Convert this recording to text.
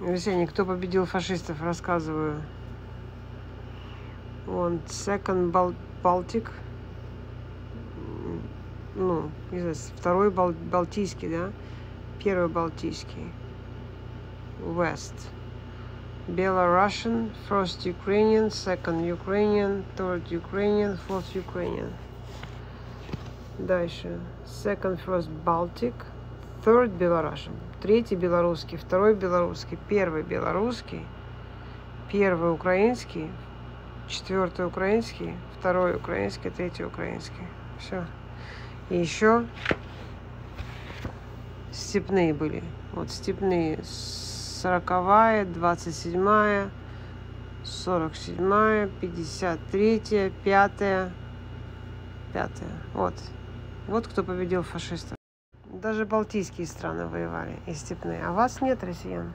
Арсений, кто победил фашистов, рассказываю. Вон, Second Bal- Baltic. Ну, не знаю, второй Бал- Балтийский, да? Первый Балтийский. West. Belarusian, first Ukrainian, second Ukrainian, third Ukrainian, fourth Ukrainian. Дальше. Second, first Baltic, third Belarusian. Третий белорусский, второй белорусский, первый белорусский, первый украинский, четвертый украинский, второй украинский, третий украинский. Все. И еще степные были. Вот степные. Сороковая, двадцать седьмая, сорок седьмая, пятьдесят третья, пятая, пятая. Вот. Вот кто победил фашистов. Даже балтийские страны воевали и степные. А вас нет, россиян.